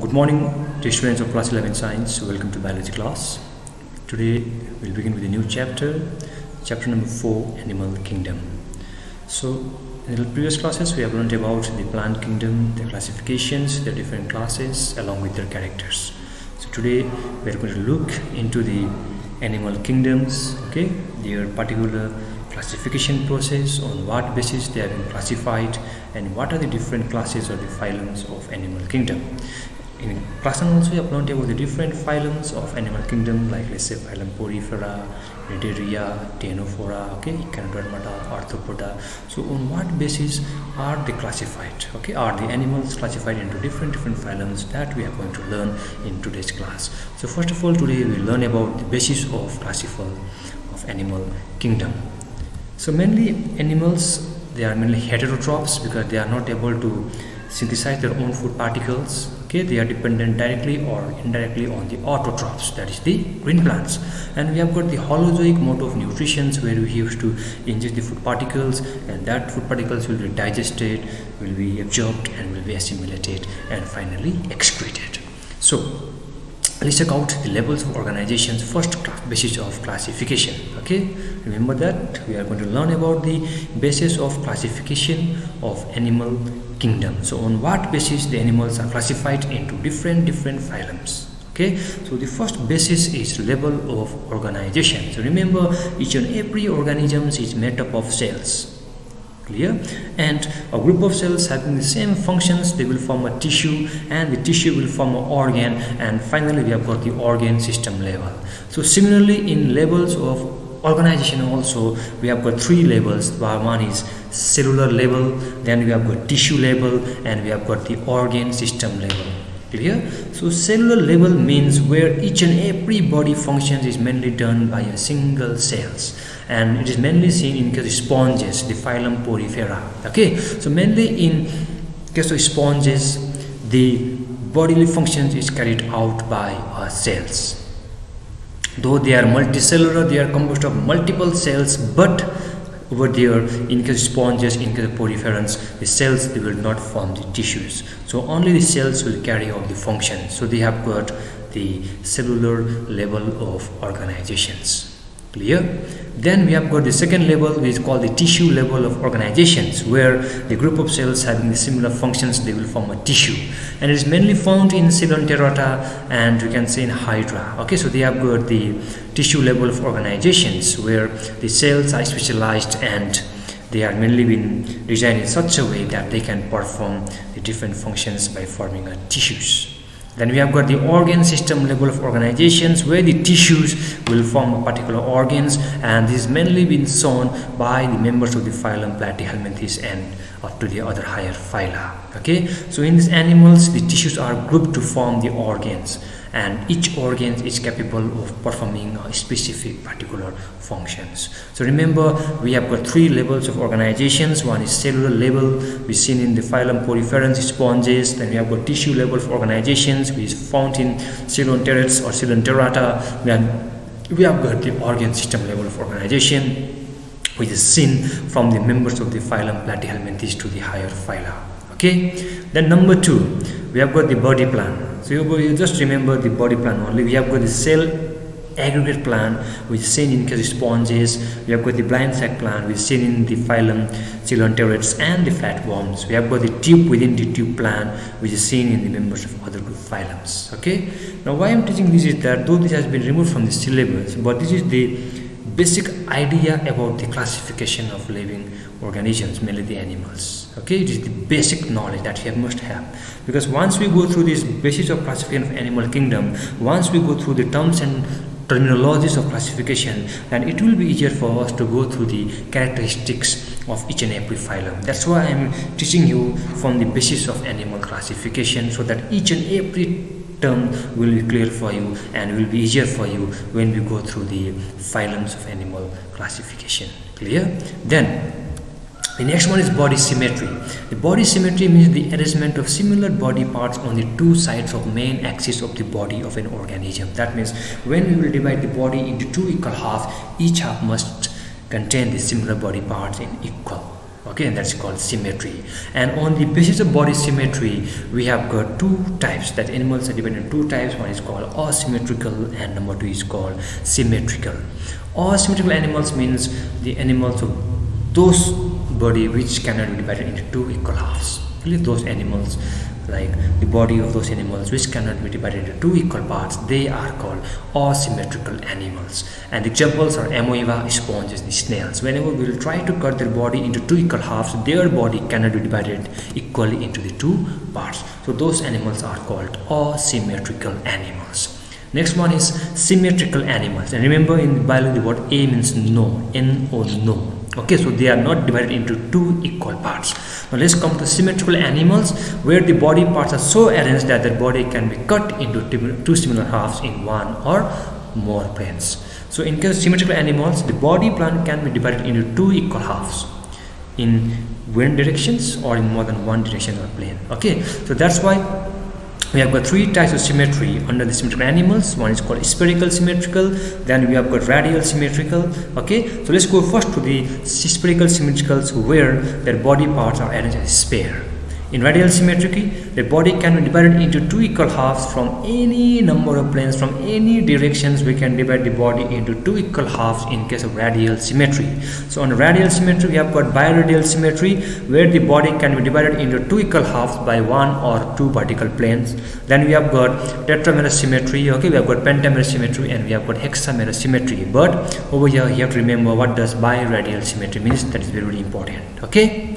Good morning, dear students of class 11 science. Welcome to biology class. Today we'll begin with a new chapter, chapter number 4, Animal Kingdom. So, in the previous classes, we have learned about the plant kingdom, their classifications, their different classes, along with their characters. So, today we are going to look into the animal kingdoms, okay, their particular classification process, on what basis they have been classified, and what are the different classes or the phylums of animal kingdom in class 1 also we have learned about the different phylums of animal kingdom like let's say phylum porifera Cnidaria, Ctenophora, okay, Echinodermata, Arthropoda. So on what basis are they classified? Okay, are the animals classified into different different phylums that we are going to learn in today's class. So first of all, today we learn about the basis of classification of animal kingdom. So mainly animals they are mainly heterotrophs because they are not able to synthesize their own food particles okay they are dependent directly or indirectly on the autotrophs that is the green plants. And we have got the holozoic mode of nutrition where we used to ingest the food particles and that food particles will be digested will be absorbed and will be assimilated and finally excreted. So let's check out the levels of organizations first basis of classification okay? Remember that we are going to learn about the basis of classification of animal kingdom. So on what basis the animals are classified into different different phylums? Okay? So the first basis is level of organization. So remember each and every organism is made up of cells. Clear? And a group of cells having the same functions they will form a tissue and the tissue will form an organ and finally we have got the organ system level. So similarly in levels of organization also we have got three levels one is cellular level then we have got tissue level and we have got the organ system level clear? So cellular level means where each and every body functions is mainly done by a single cells. And it is mainly seen in case of sponges the phylum porifera. Okay? So mainly in case of sponges the bodily functions is carried out by uh, cells though they are multicellular they are composed of multiple cells but over there in case sponges in case poriferans the cells they will not form the tissues. So only the cells will carry out the function. So they have got the cellular level of organizations clear. Then we have got the second level which is called the tissue level of organizations where the group of cells having the similar functions they will form a tissue. And it is mainly found in Coelenterata and we can say in Hydra. Okay so they have got the tissue level of organizations where the cells are specialized and they are mainly been designed in such a way that they can perform the different functions by forming a tissues then we have got the organ system level of organizations where the tissues will form particular organs and this is mainly been shown by the members of the phylum Platyhelminthes and to the other higher phyla. Okay, so in these animals the tissues are grouped to form the organs and each organ is capable of performing specific particular functions. So remember we have got three levels of organizations. One is cellular level we seen in the phylum Poriferans sponges. Then we have got tissue level of organizations which is found in Coelenterates or Coelenterata. Then we have got the organ system level of organization which is seen from the members of the phylum Platyhelminthes to the higher phyla. Okay. Then number two we have got the body plan so you, you just remember the body plan only. We have got the cell aggregate plan which is seen in case sponges. We have got the blind sac plan which is seen in the phylum Coelenterates and the flatworms. We have got the tube within the tube plan which is seen in the members of other group phylums. Okay. Now why I am teaching this is that though this has been removed from the syllabus but this is the basic idea about the classification of living organisms mainly the animals. Okay it is the basic knowledge that we must have. Because once we go through this basis of classification of animal kingdom once we go through the terms and terminologies of classification then it will be easier for us to go through the characteristics of each and every phylum. That's why i'm teaching you from the basis of animal classification so that each and every term will be clear for you and will be easier for you when we go through the phylums of animal classification clear then the next one is body symmetry. The body symmetry means the arrangement of similar body parts on the two sides of main axis of the body of an organism. That means when we will divide the body into two equal halves, each half must contain the similar body parts in equal okay and that's called symmetry. And on the basis of body symmetry we have got two types. That animals are divided into two types. One is called asymmetrical and number two is called symmetrical. Asymmetrical animals means the animals of those body which cannot be divided into two equal halves. Really those animals like the body of those animals which cannot be divided into two equal parts they are called asymmetrical animals. And examples are amoeba sponges and snails. Whenever we will try to cut their body into two equal halves their body cannot be divided equally into the two parts. So those animals are called asymmetrical animals next one is symmetrical animals. And remember in biology what a means no n or no. Okay so they are not divided into two equal parts. Now let's come to symmetrical animals where the body parts are so arranged that their body can be cut into two similar halves in one or more planes so in case of symmetrical animals the body plan can be divided into two equal halves in one directions or in more than one direction or plane. Okay so that's why we have got three types of symmetry under the symmetrical animals. One is called spherical symmetrical then we have got radial symmetrical okay? So let's go first to the spherical symmetricals where their body parts are arranged as a sphere in radial symmetry, the body can be divided into two equal halves from any number of planes from any directions we can divide the body into two equal halves in case of radial symmetry. So on radial symmetry we have got biradial symmetry where the body can be divided into two equal halves by one or two vertical planes. Then we have got tetrameral symmetry, okay, we have got pentameral symmetry and we have got hexameral symmetry. But over here you have to remember what does biradial symmetry means that is very, very important, okay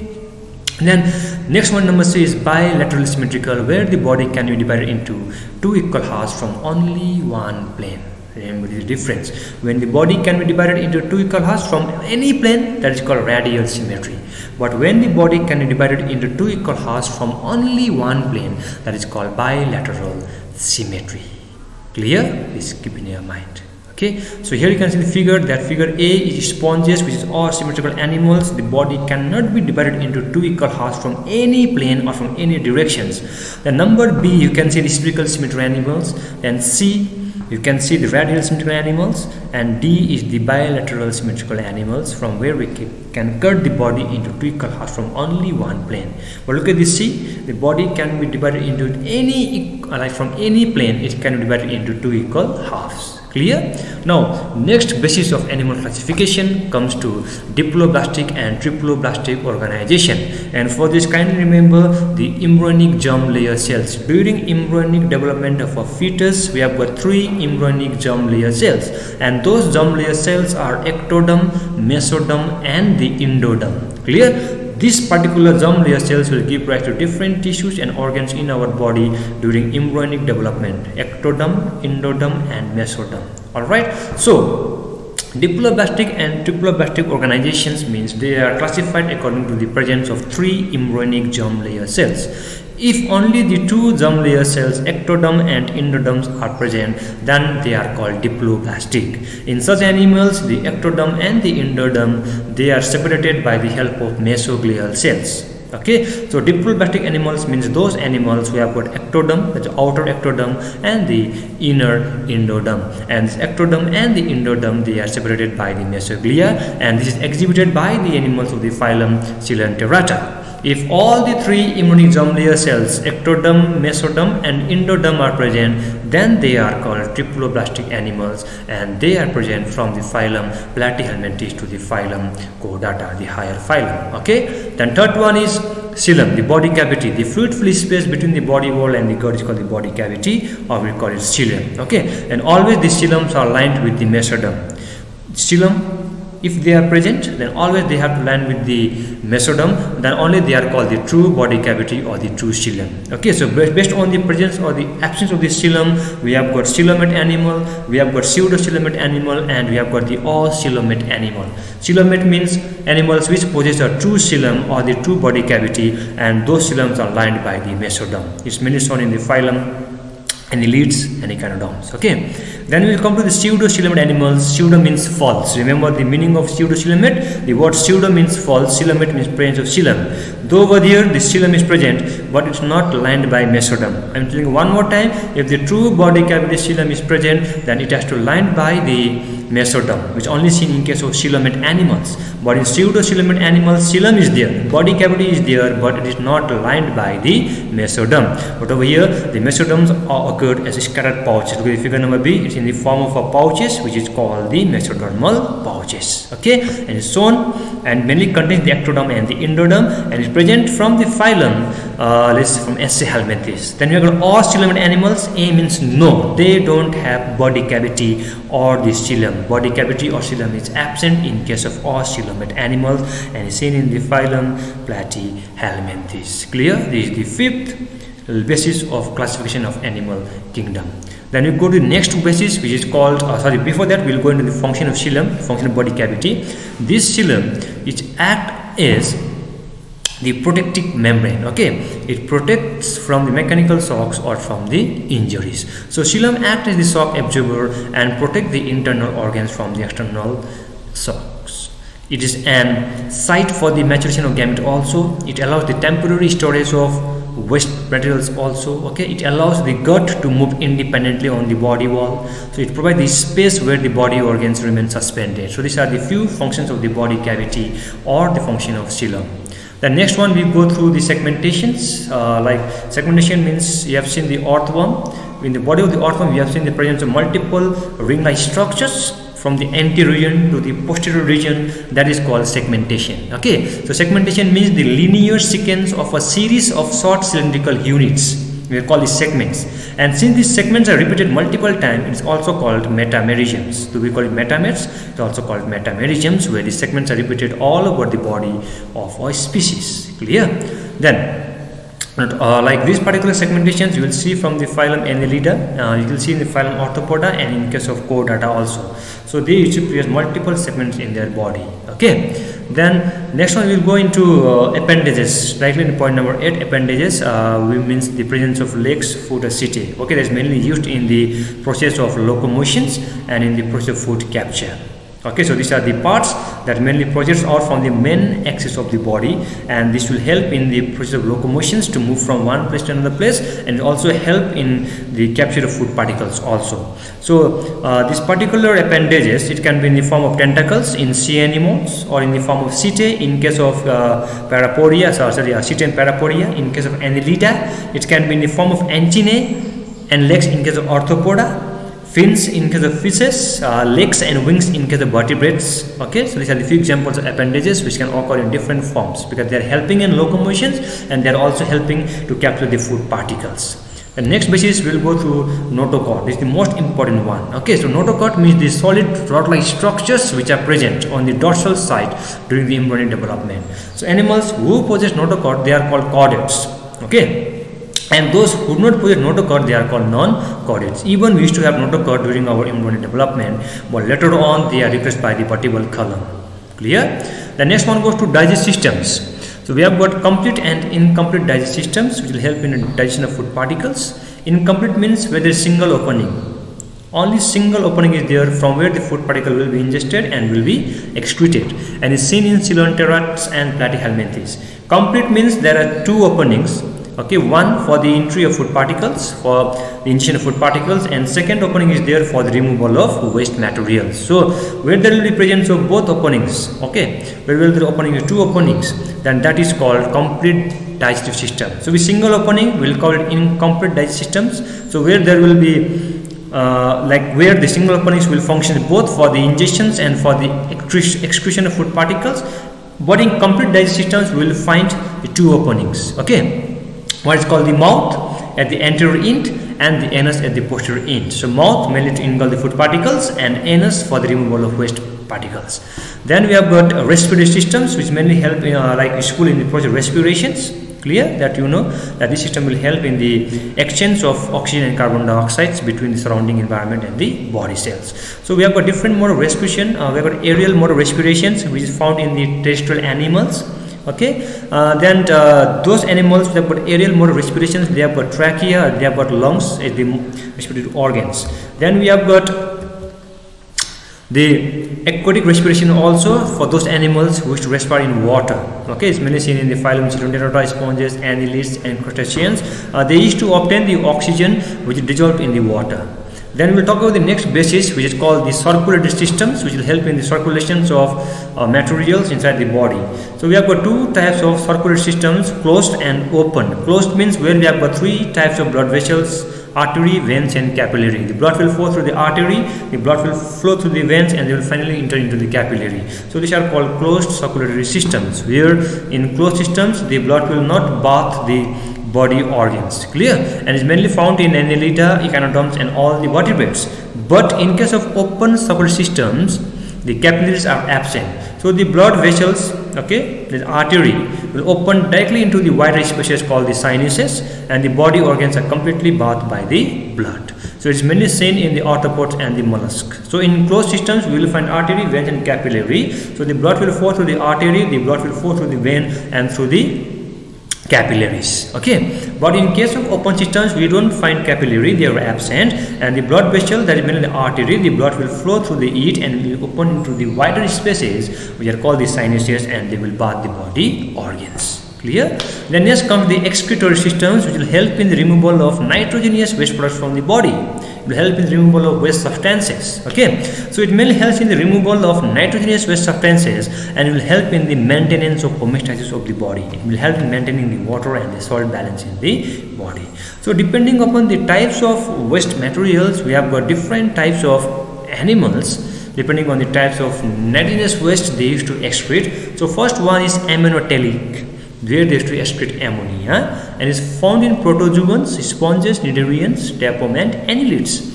then next one number three is bilateral symmetrical where the body can be divided into two equal halves from only one plane. Remember the difference. When the body can be divided into two equal halves from any plane that is called radial symmetry. But when the body can be divided into two equal halves from only one plane that is called bilateral symmetry. Clear? Please keep in your mind okay so here you can see the figure. That figure a is sponges which is all symmetrical animals. The body cannot be divided into two equal halves from any plane or from any directions. The number b you can see the spherical symmetrical animals. And c you can see the radial symmetrical animals. And D is the bilateral symmetrical animals from where we can cut the body into two equal halves from only one plane. But look at this C, the body can be divided into any like from any plane it can be divided into two equal halves clear? Now next basis of animal classification comes to diploblastic and triploblastic organization. And for this kindly remember the embryonic germ layer cells. During embryonic development of a fetus we have got three embryonic germ layer cells. And those germ layer cells are ectoderm mesoderm and the endoderm clear this particular germ layer cells will give rise to different tissues and organs in our body during embryonic development, ectoderm, endoderm and mesoderm. Alright, so diploblastic and triploblastic organizations means they are classified according to the presence of three embryonic germ layer cells. If only the two germ layer cells, ectoderm and endoderm are present, then they are called diploblastic. In such animals, the ectoderm and the endoderm, they are separated by the help of mesoglial cells. Okay, so diploblastic animals means those animals who have got ectoderm, that's outer ectoderm, and the inner endoderm. And ectoderm and the endoderm, they are separated by the mesoglia, and this is exhibited by the animals of the phylum Coelenterata. If all the three layer cells, ectoderm, mesoderm and endoderm are present, then they are called triploblastic animals and they are present from the phylum Platyhelminthes to the phylum Chordata, the higher phylum. Okay. Then third one is coelom, the body cavity. The fluid-filled space between the body wall and the gut is called the body cavity or we call it coelom. Okay. And always the coeloms are lined with the mesoderm. Coelom if they are present then always they have to line with the mesoderm then only they are called the true body cavity or the true coelom okay so based on the presence or the absence of the coelom we have got coelomate animal we have got pseudo animal and we have got the acoelomate animal. Coelomate means animals which possess a true coelom or the true body cavity and those coeloms are lined by the mesoderm it's shown in the phylum annelids and echinoderms okay then we will come to the pseudo-coelomate animals. Pseudo means false. Remember the meaning of pseudo-coelomate? The word pseudo means false. Coelomate means presence of coelom. Though over here the coelom is present, but it's not lined by mesoderm i'm telling one more time if the true body cavity coelom is present then it has to lined by the mesoderm which only seen in case of coelomate animals but in pseudocoelomate animals coelom is there body cavity is there but it is not lined by the mesoderm but over here the mesoderms are occurred as scattered pouches look at figure number b it's in the form of a pouches which is called the mesodermal pouches okay and it's shown and mainly contains the ectoderm and the endoderm and is present from the phylum uh, let's from Aschelminthes then we have got all coelomate animals a means no they don't have body cavity or the coelom body cavity or coelom is absent in case of acoelomate animals and is seen in the phylum Platyhelminthes. Clear? This is the fifth basis of classification of animal kingdom. Then we go to the next basis which is called, uh, sorry, before that we will go into the function of coelom, function of body cavity. This coelom which act as the protective membrane okay it protects from the mechanical shocks or from the injuries so coelom act as the shock absorber and protect the internal organs from the external shocks it is an site for the maturation of gamete also it allows the temporary storage of waste materials also okay? It allows the gut to move independently on the body wall. So it provides the space where the body organs remain suspended. So these are the few functions of the body cavity or the function of coelom the next one we go through the segmentations. Uh, like segmentation means you have seen the earthworm. In the body of the earthworm you have seen the presence of multiple ring-like structures from the anterior region to the posterior region that is called segmentation. Okay? So segmentation means the linear sequence of a series of short cylindrical units. We call these segments. And since these segments are repeated multiple times it's also called metamerisms so we call it metameres it's also called metamerisms where the segments are repeated all over the body of a species. Clear? Then uh, like these particular segmentations you will see from the phylum Annelida, uh, you will see in the phylum Arthropoda and in case of Chordata also. So they usually produce multiple segments in their body. Okay. Then next one we will go into uh, appendages. Likely in point number eight, appendages uh, we means the presence of legs, foot, or setae. Okay, that's mainly used in the process of locomotions and in the process of food capture okay so these are the parts that mainly projects out from the main axis of the body and this will help in the process of locomotions to move from one place to another place and also help in the capture of food particles also. So uh, this particular appendages it can be in the form of tentacles in sea animals or in the form of setae in case of uh, parapodia so, sorry uh, setae and parapodia in case of annelida it can be in the form of antennae and legs in case of arthropoda fins in case of fishes, uh, legs and wings in case of vertebrates. Okay, so these are the few examples of appendages which can occur in different forms because they are helping in locomotions and they are also helping to capture the food particles. The next basis will go through notochord. This is the most important one. Okay, so notochord means the solid rod-like structures which are present on the dorsal side during the embryonic development. So animals who possess notochord they are called chordates. Okay, and those who do not possess notochord they are called non-chordates even we used to have notochord during our embryonic development but later on they are replaced by the vertebral column. Clear? The next one goes to digest systems. So we have got complete and incomplete digest systems which will help in digestion of food particles. Incomplete means where there is single opening. Only single opening is there from where the food particle will be ingested and will be excreted and is seen in Coelenterates and Platyhelminthes. Complete means there are two openings okay one for the entry of food particles for the ingestion of food particles and second opening is there for the removal of waste materials so where there will be presence of both openings okay where will the opening is two openings then that is called complete digestive system. So with single opening we will call it incomplete digestive systems. So where there will be uh, like where the single openings will function both for the ingestions and for the excretion of food particles but in complete digestive systems we will find the two openings okay what is called the mouth at the anterior end and the anus at the posterior end. So mouth mainly to engulf the food particles and anus for the removal of waste particles. Then we have got respiratory systems which mainly help uh, like useful in the process of respirations. Clear that you know that this system will help in the exchange of oxygen and carbon dioxide between the surrounding environment and the body cells. So we have got different mode of respiration. Uh, we have got aerial mode of respirations which is found in the terrestrial animals okay uh, then uh, those animals that have got aerial mode of respirations they have got trachea they have got lungs as the respiratory organs then we have got The aquatic respiration also for those animals which respire in water. Okay, it's mainly seen in the phylum Chironderata sponges, annelids, and crustaceans. Uh, they used to obtain the oxygen which is dissolved in the water. Then we'll talk about the next basis which is called the circulatory systems which will help in the circulations of uh, materials inside the body. So we have got two types of circulatory systems closed and open. Closed means where we have got three types of blood vessels artery, veins and capillary. The blood will flow through the artery, the blood will flow through the veins and they will finally enter into the capillary. So these are called closed circulatory systems where in closed systems the blood will not bath the body organs. Clear? And is mainly found in annelida echinoderms and all the vertebrates. But in case of open circulatory systems the capillaries are absent. So the blood vessels okay the artery will open directly into the wider spaces called the sinuses and the body organs are completely bathed by the blood. So it's mainly seen in the arthropods and the mollusk so in closed systems we will find artery veins and capillary. So the blood will flow through the artery the blood will flow through the vein and through the capillaries. Okay? But in case of open systems we don't find capillary. They are absent. And the blood vessel that is mainly the artery the blood will flow through the it and will open into the wider spaces which are called the sinuses and they will bath the body organs clear. Then next comes the excretory systems which will help in the removal of nitrogenous waste products from the body. It will help in the removal of waste substances okay? So it mainly helps in the removal of nitrogenous waste substances and it will help in the maintenance of homeostasis of the body. It will help in maintaining the water and the salt balance in the body. So depending upon the types of waste materials we have got different types of animals. Depending on the types of nitrogenous waste they used to excrete. So first one is ammonotelic where they to excrete ammonia and is found in protozoans, sponges, cnidarians, tapeworm and annelids.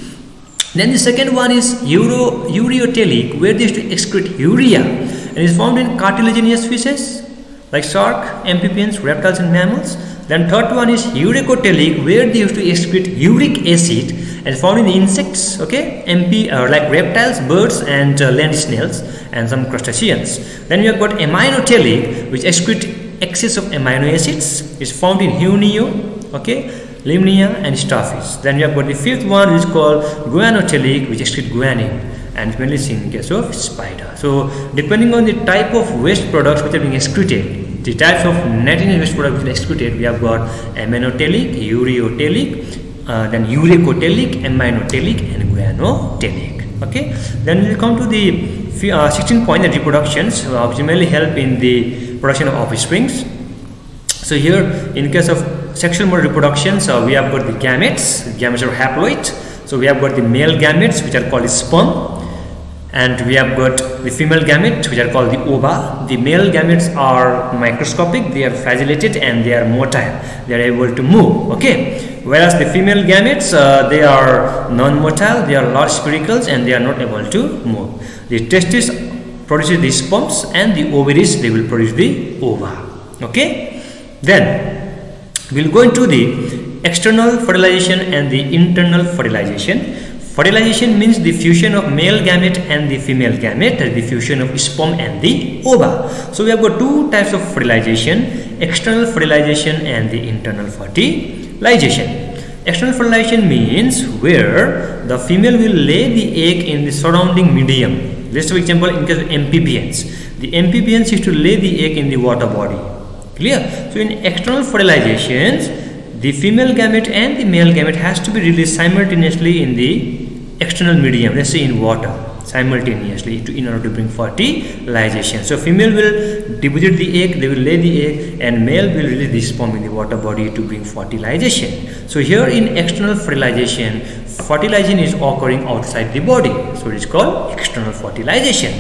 Then the second one is uro, ureotelic where they to excrete urea and is found in cartilaginous fishes like shark, amphibians, reptiles and mammals. Then third one is uricotelic where they used to excrete uric acid and found in insects, okay, MP uh, like reptiles, birds and uh, land snails and some crustaceans. Then we have got aminotelic which excrete excess of amino acids is found in Unio, okay, Limnaea and starfish. Then we have got the fifth one which is called guanotelic which excrete guanine and mainly seen in case of spider. So depending on the type of waste products which are being excreted, the types of nitrogen waste products which are excreted, we have got ammonotelic, ureotelic, uh, then uricotelic, aminotelic and guanotelic. Okay, then we will come to the uh, 16 point reproductions uh, which mainly help in the production of offsprings. So here in case of sexual mode reproduction, so we have got the gametes, gametes are haploid. So we have got the male gametes which are called sperm and we have got the female gametes which are called the ova. The male gametes are microscopic, they are flagellated and they are motile, they are able to move, okay. Whereas the female gametes, uh, they are non-motile, they are large spiracles and they are not able to move. The testis produces the sperms and the ovaries they will produce the ova. Okay? Then we'll go into the external fertilization and the internal fertilization. Fertilization means the fusion of male gamete and the female gamete the fusion of sperm and the ova. So we have got two types of fertilization external fertilization and the internal fertilization. External fertilization means where the female will lay the egg in the surrounding medium Let's example in case of amphibians. The amphibians used to lay the egg in the water body. Clear? So in external fertilizations, the female gamete and the male gamete has to be released simultaneously in the external medium, let's say in water simultaneously to, in order to bring fertilization. So female will deposit the egg, they will lay the egg and male will release the sperm in the water body to bring fertilization. So here in external fertilization, fertilization is occurring outside the body. So it is called external fertilization.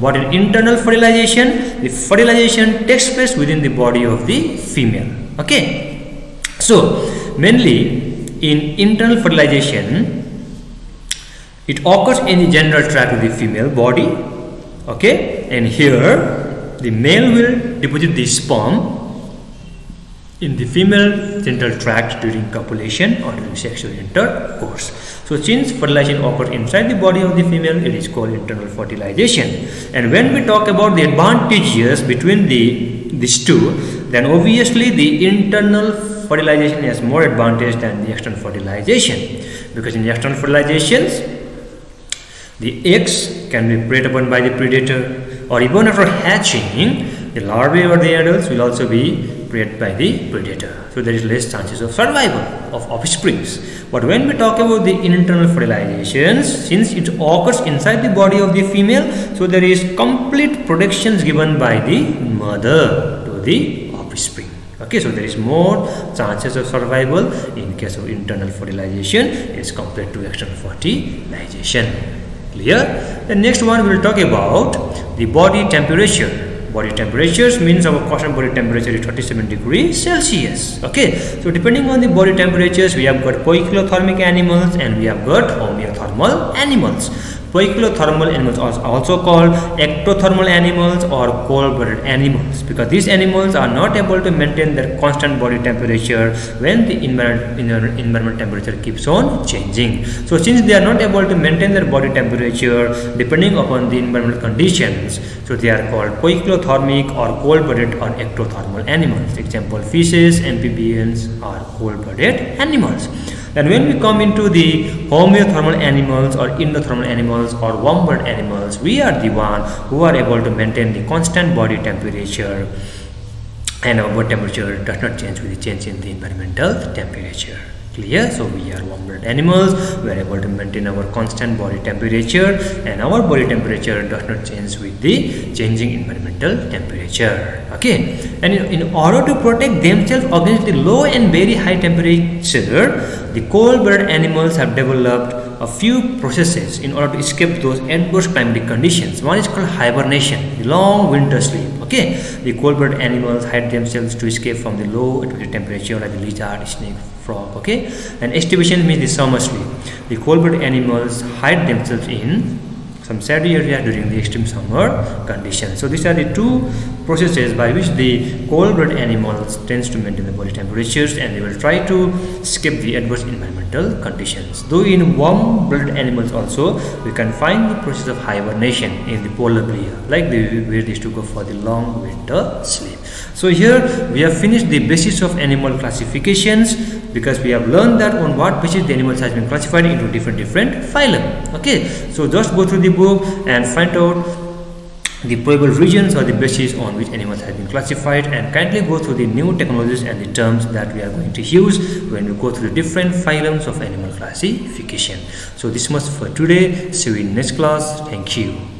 But in internal fertilization the fertilization takes place within the body of the female. Okay? So mainly in internal fertilization it occurs in the general tract of the female body. Okay? And here the male will deposit the sperm in the female genital tract during copulation or during sexual intercourse. So since fertilization occurs inside the body of the female, it is called internal fertilization. And when we talk about the advantages between the these two, then obviously the internal fertilization has more advantage than the external fertilization. Because in external fertilizations, the eggs can be preyed upon by the predator or even after hatching, the larvae or the adults will also be preyed by the predator. So there is less chances of survival of offsprings. But when we talk about the internal fertilization, since it occurs inside the body of the female, so there is complete protections given by the mother to the offspring okay so there is more chances of survival in case of internal fertilization as compared to external fertilization clear the next one we will talk about the body temperature body temperatures means our constant body temperature is 37 degrees celsius. Okay? So depending on the body temperatures we have got poikilothermic animals and we have got homeothermal animals Poikilothermal animals are also called ectothermal animals or cold-blooded animals because these animals are not able to maintain their constant body temperature when the environment, environment temperature keeps on changing. So since they are not able to maintain their body temperature depending upon the environmental conditions, so they are called poikilothermic or cold-blooded or ectothermal animals. Example, fishes, amphibians are cold-blooded animals. Then when we come into the homeothermal animals or endothermal animals or warm-blooded animals, we are the one who are able to maintain the constant body temperature. And our body temperature does not change with the change in the environmental temperature clear. So we are warm blooded animals. We are able to maintain our constant body temperature and our body temperature does not change with the changing environmental temperature. Okay? And in, in order to protect themselves against the low and very high temperature the cold blooded animals have developed a few processes in order to escape those adverse climatic conditions. One is called hibernation the long winter sleep okay. The cold blooded animals hide themselves to escape from the low temperature like the lizard snake frog okay? And estivation means the summer sleep the cold-blooded animals hide themselves in some shady area during the extreme summer conditions. So these are the two processes by which the cold-blooded animals tends to maintain the body temperatures and they will try to escape the adverse environmental conditions. Though in warm-blooded animals also we can find the process of hibernation in the polar bear like the, where they used to go for the long winter sleep. So here we have finished the basis of animal classifications because we have learned that on what basis the animals has been classified into different different phylum. Okay so just go through the book and find out the probable regions or the basis on which animals have been classified and kindly go through the new technologies and the terms that we are going to use when we go through the different phylums of animal classification. So this much for today. See you in next class. Thank you